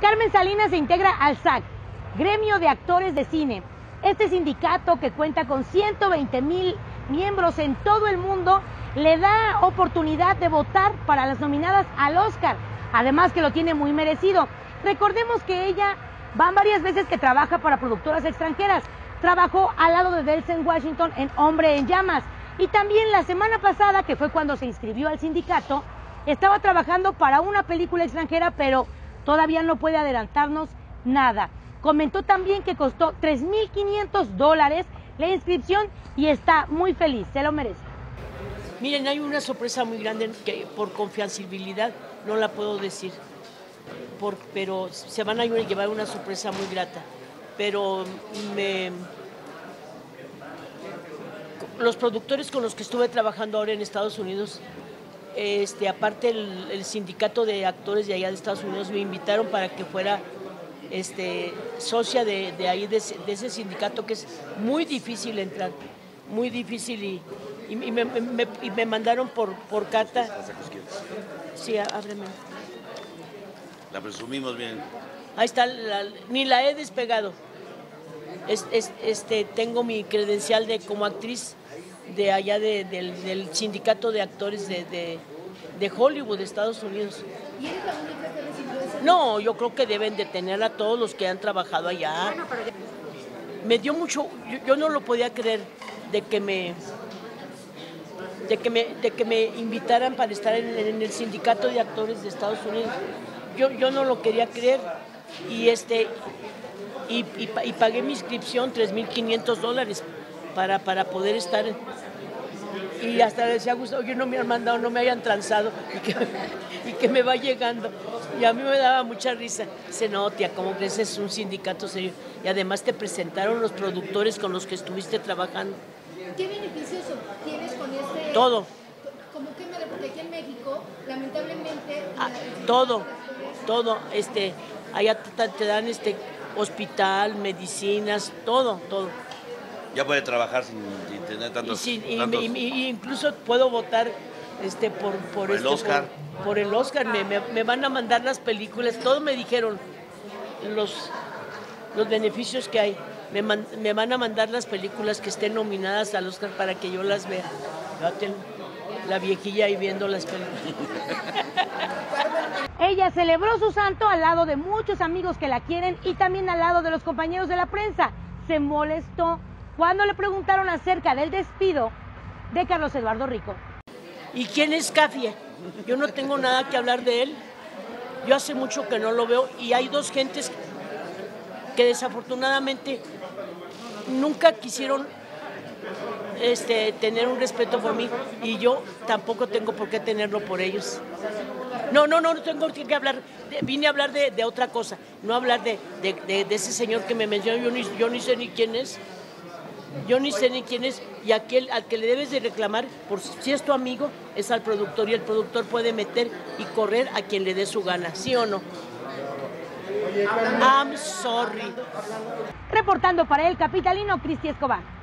Carmen Salinas se integra al SAC, Gremio de Actores de Cine. Este sindicato que cuenta con 120 mil miembros en todo el mundo le da oportunidad de votar para las nominadas al Oscar, además que lo tiene muy merecido. Recordemos que ella van varias veces que trabaja para productoras extranjeras. Trabajó al lado de Delsen Washington en Hombre en Llamas. Y también la semana pasada, que fue cuando se inscribió al sindicato, estaba trabajando para una película extranjera, pero todavía no puede adelantarnos nada. Comentó también que costó 3.500 dólares la inscripción y está muy feliz, se lo merece. Miren, hay una sorpresa muy grande que por confianzabilidad no la puedo decir, por, pero se van a llevar una sorpresa muy grata. Pero me, los productores con los que estuve trabajando ahora en Estados Unidos este, aparte el, sindicato de actores de allá de Estados Unidos me invitaron para que fuera este, socia de, ahí, de, ese sindicato que es muy difícil entrar, muy difícil y, me, mandaron por, por carta. Sí, ábreme. La presumimos bien. Ahí está, ni la he despegado. este, tengo mi credencial de como actriz de allá del, sindicato de actores de, Hollywood, de Estados Unidos. ¿Y eres la única que recibió ese? No, yo creo que deben de tener a todos los que han trabajado allá. Me dio mucho, yo, no lo podía creer de que me de que me, de que me invitaran para estar en, el sindicato de actores de Estados Unidos. Yo, yo no lo quería creer y este y, y pagué mi inscripción 3.500 dólares para, para poder estar. Y hasta decía Gustavo que no me han mandado, no me hayan transado y que, y que me va llegando. Y a mí me daba mucha risa. Dice, no, tía, como que ese es un sindicato serio. Y además te presentaron los productores con los que estuviste trabajando. ¿Qué beneficios tienes con este? Todo. ¿Cómo que me Porque aquí en México, lamentablemente. Ah, todo, todo. Este, allá te, te dan este hospital, medicinas, todo, todo ya puede trabajar sin, tener tantos, y, incluso puedo votar este por por, el este, Oscar. por, el Oscar. Me, van a mandar las películas. Todos me dijeron los los beneficios que hay. Me, me van a mandar las películas que estén nominadas al Oscar para que yo las vea. La viejilla ahí viendo las películas. Ella celebró su santo al lado de muchos amigos que la quieren y también al lado de los compañeros de la prensa. Se molestó cuando le preguntaron acerca del despido de Carlos Eduardo Rico. ¿Y quién es Cafie? Yo no tengo nada que hablar de él. Yo hace mucho que no lo veo y hay dos gentes que desafortunadamente nunca quisieron este, tener un respeto por mí y yo tampoco tengo por qué tenerlo por ellos. No, no, no, no tengo que hablar, vine a hablar de, otra cosa, no hablar de, ese señor que me mencionó, yo ni, yo ni sé ni quién es. Yo ni sé ni quién es y aquel al que le debes de reclamar, por si es tu amigo, es al productor y el productor puede meter y correr a quien le dé su gana, ¿sí o no? I'm sorry. Reportando para el capitalino Cristi Escobar.